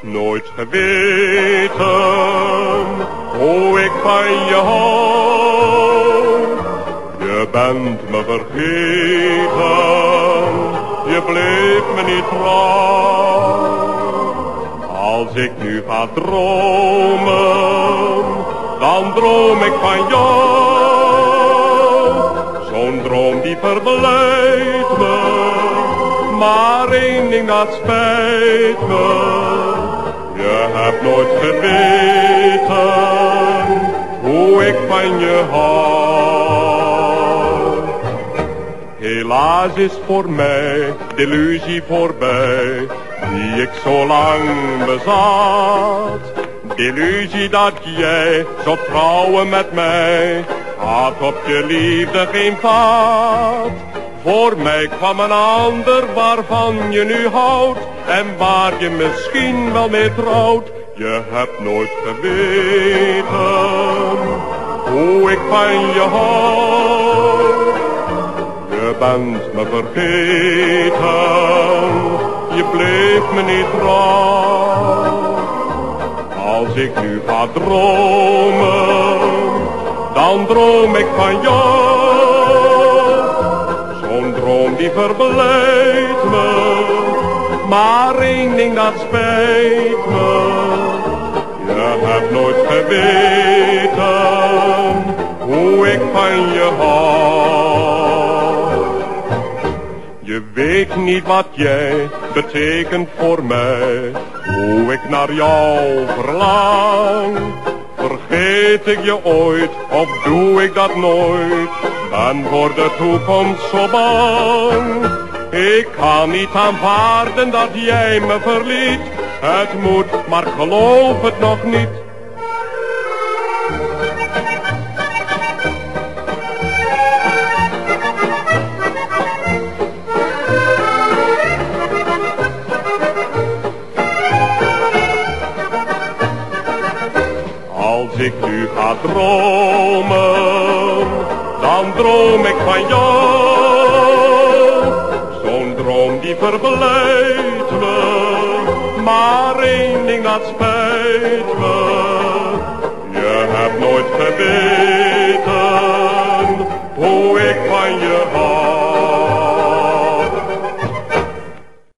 nooit geweten hoe ik van je hou. Je bent me vergeten, je bleef me niet trouw. Als ik nu ga dromen, dan droom ik van jou. Zo'n droom die verblijdt me maar één ding dat spijt me. Je hebt nooit geweten hoe ik van je hou. Helaas is voor mij de illusie voorbij, die ik zo lang bezat. De illusie dat jij zou trouwen met mij, had op je liefde geen vat. Voor mij kwam een ander waarvan je nu houdt en waar je misschien wel mee trouwt. Je hebt nooit geweten hoe ik van je hou. Je bent me vergeten, je bleef me niet trouw. Als ik nu ga dromen, dan droom ik van jou die verblijdt me, maar één ding dat spijt me. Je hebt nooit geweten hoe ik van je hou. Je weet niet wat jij betekent voor mij, hoe ik naar jou verlang. Vergeet ik je ooit of doe ik dat nooit? Ben voor de toekomst zo bang. Ik kan niet aanvaarden dat jij me verliet. Het moet, maar geloof het nog niet. Ik nu ga dromen, dan droom ik van jou. Zo'n droom die verblijdt me, maar één ding dat spijt me. Je hebt nooit geweten hoe ik van je hou.